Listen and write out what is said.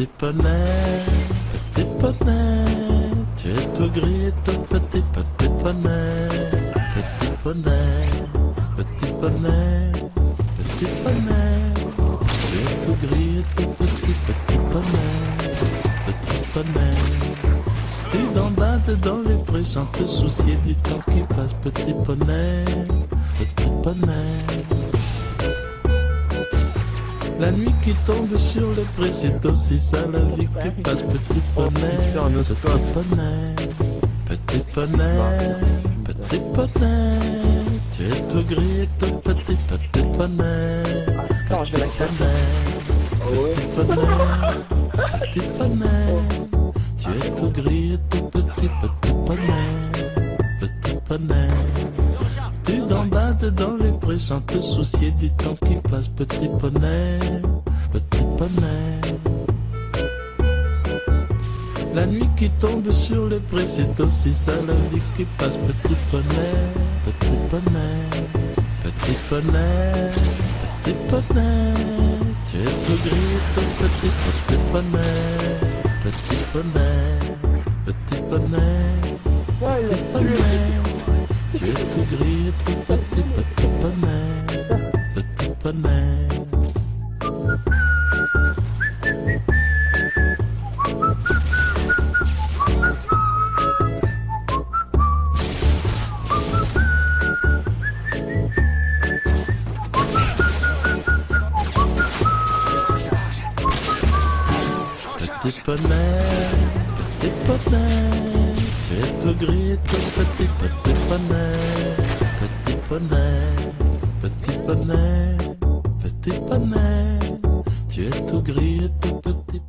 Petit poney, petit poney, tu es tout gris, tout petit, petit poney. Petit poney, petit poney, petit poney, tu es tout gris, tout petit, petit poney. Petit poney, tu gambades dans les prés sans te soucier du temps qui passe. Petit poney, petit poney. La nuit qui tombe sur le pré, c'est aussi ça la vie qui passe. Petit poney, petit poney, petit poney, petit poney. Tu es tout gris, tout petit, petit poney. Attends, je vais la Petit poney, petit poney, petit poney. Tu es tout gris, tout petit, petit poney. Petit poney. Tu gambades dans les prés sans te soucier du temps qui passe, petit poney, petit poney. La nuit qui tombe sur les prés, c'est aussi ça la vie qui passe, petit poney, petit poney, petit poney, petit poney. Tu es tout gris, tout petit, petit petit poney, petit poney, petit poney. Tu es tout gris, tout petit, petit poney, petit poney. Petit poney, petit poney, tu es tout gris, tout petit, petit poney, petit poney, petit poney, petit poney, tu es tout gris, tout petit.